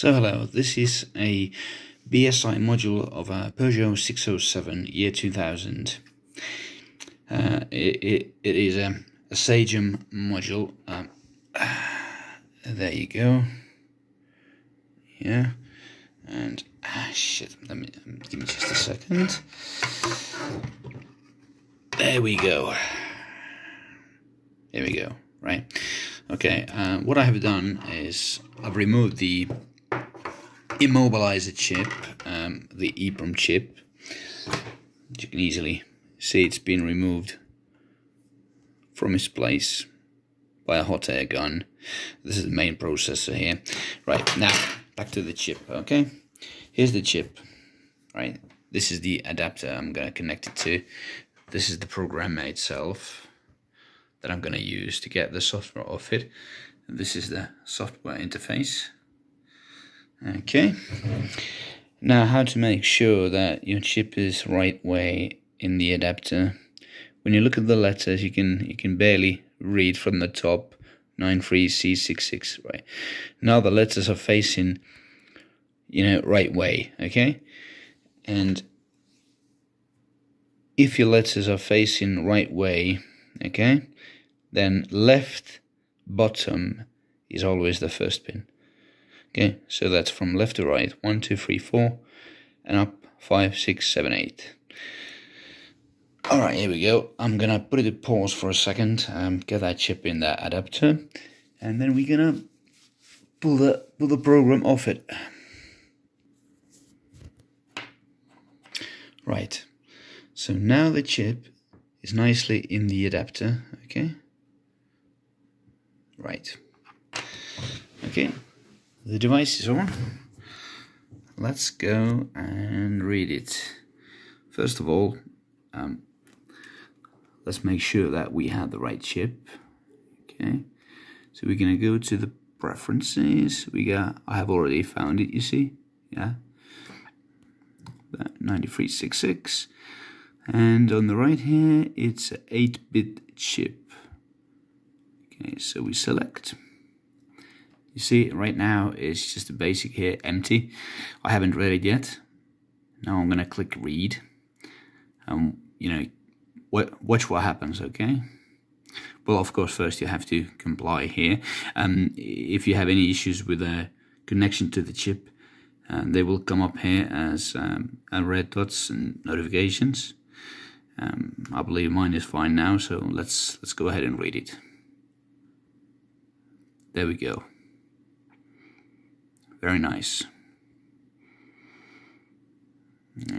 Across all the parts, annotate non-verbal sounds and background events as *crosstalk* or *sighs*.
So hello, this is a BSI module of a Peugeot 607 year 2000. Uh, it, it, it is a, a Sagem module. Um, *sighs* there you go. Yeah. And, ah, shit, let me, give me just a second. There we go. There we go, right? Okay, uh, what I have done is I've removed the immobilizer chip, um, the EEPROM chip. You can easily see it's been removed from its place by a hot air gun. This is the main processor here. Right, now back to the chip, okay? Here's the chip, right? This is the adapter I'm going to connect it to. This is the programmer itself that I'm going to use to get the software off it. This is the software interface. Okay. Now how to make sure that your chip is right way in the adapter. When you look at the letters you can you can barely read from the top 93C66 right. Now the letters are facing you know right way, okay? And if your letters are facing right way, okay, then left bottom is always the first pin. Okay, so that's from left to right. One, two, three, four, and up five, six, seven, eight. Alright, here we go. I'm gonna put it pause for a second, um, get that chip in that adapter, and then we're gonna pull the pull the program off it. Right. So now the chip is nicely in the adapter, okay? Right. Okay the device is on. Let's go and read it. First of all, um, let's make sure that we have the right chip. Okay, so we're gonna go to the preferences. We got, I have already found it, you see, yeah, that 9366. And on the right here, it's an 8-bit chip. Okay, so we select. You see, right now it's just a basic here, empty. I haven't read it yet. Now I'm going to click read. and you know, watch what happens, okay? Well, of course, first you have to comply here. Um, if you have any issues with a connection to the chip, uh, they will come up here as um, red dots and notifications. Um, I believe mine is fine now, so let's let's go ahead and read it. There we go. Very nice.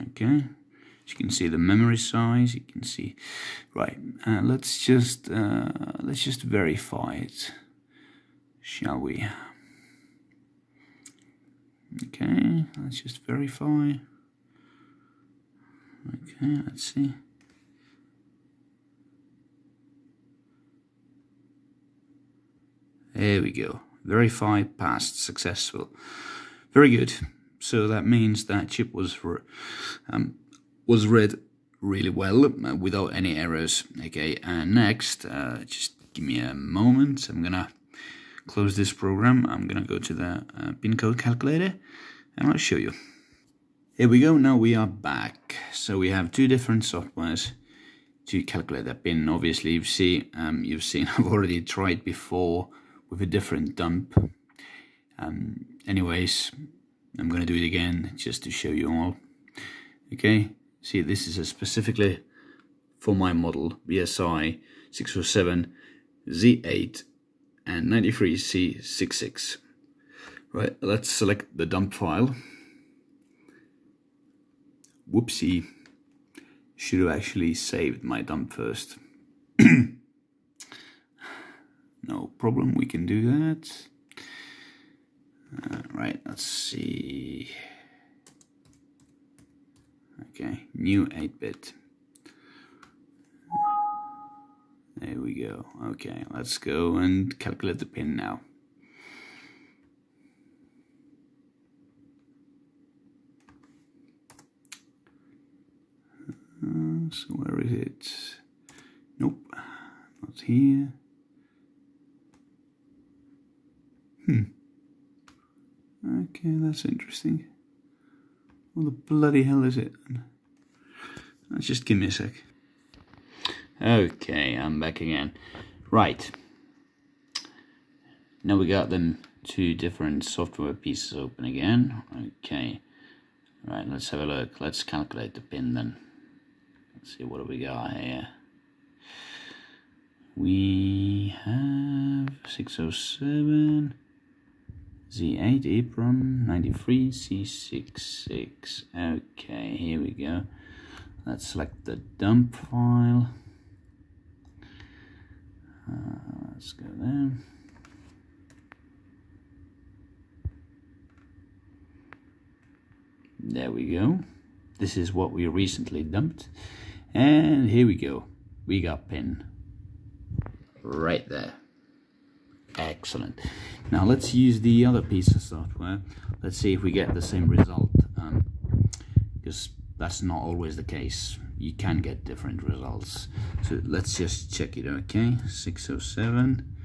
Okay, you can see the memory size. You can see, right? Uh, let's just uh, let's just verify it, shall we? Okay, let's just verify. Okay, let's see. There we go. Verify passed successful. Very good. So that means that chip was um, was read really well uh, without any errors. Okay, and next, uh, just give me a moment. I'm gonna close this program. I'm gonna go to the uh, pin code calculator, and I'll show you. Here we go. Now we are back. So we have two different softwares to calculate the pin. Obviously, you've seen um, you've seen *laughs* I've already tried before with a different dump. Um, anyways, I'm going to do it again just to show you all. Okay, see this is specifically for my model BSI 607 Z8 and 93C66. Right, let's select the dump file. Whoopsie, should have actually saved my dump first. *clears throat* problem, we can do that. Uh, right, let's see. Okay, new 8-bit. There we go. Okay, let's go and calculate the pin now. Uh, so where is it? Nope, not here. Hmm. Okay, that's interesting. What the bloody hell is it? Let's Just give me a sec. Okay, I'm back again. Right. Now we got them two different software pieces open again. Okay. Right, let's have a look. Let's calculate the pin then. Let's see what we got here. We have 607 Z8 EEPROM 93 C66. Okay, here we go. Let's select the dump file. Uh, let's go there. There we go. This is what we recently dumped. And here we go. We got pin right there. Excellent. Now let's use the other piece of software. Let's see if we get the same result. Because um, that's not always the case. You can get different results. So let's just check it, okay? 607.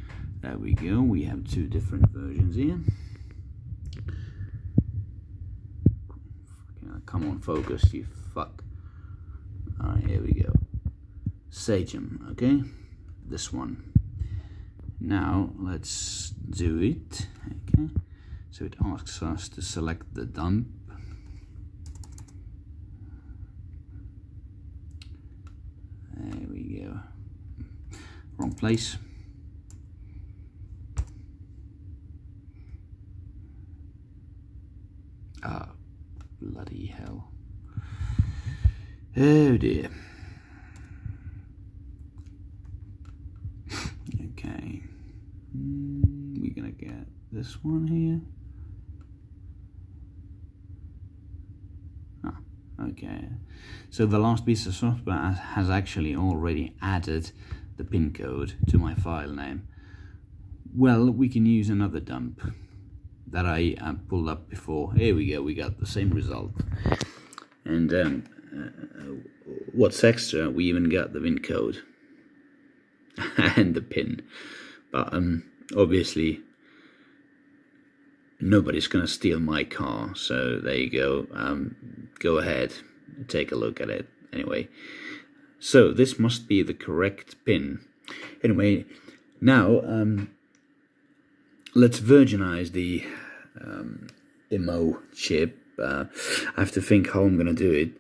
There we go. We have two different versions here. Come on, focus, you fuck. Alright, here we go. Sagem, okay? This one. Now let's do it. Okay, so it asks us to select the dump. There we go. Wrong place. Ah, bloody hell. Oh dear. This one here. Okay. So the last piece of software has actually already added the pin code to my file name. Well, we can use another dump that I uh, pulled up before. Here we go, we got the same result. And um, uh, what's extra, we even got the pin code *laughs* and the pin. But um, obviously nobody's going to steal my car. So there you go. Um, go ahead, take a look at it. Anyway, so this must be the correct pin. Anyway, now um, let's virginize the um, Immo chip. Uh, I have to think how I'm going to do it.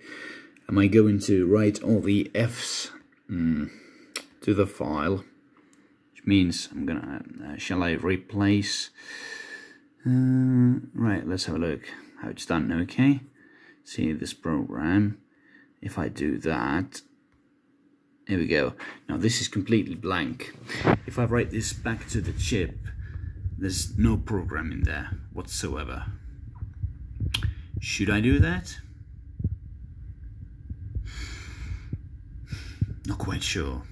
Am I going to write all the F's mm, to the file? Which means I'm going to, uh, shall I replace uh, right, let's have a look how it's done, okay? See this program. If I do that, here we go. Now this is completely blank. If I write this back to the chip, there's no program in there whatsoever. Should I do that? Not quite sure.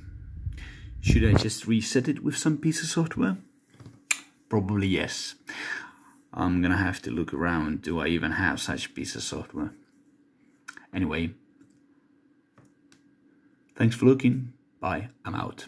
Should I just reset it with some piece of software? Probably yes. I'm gonna have to look around. Do I even have such piece of software? Anyway, thanks for looking. Bye. I'm out.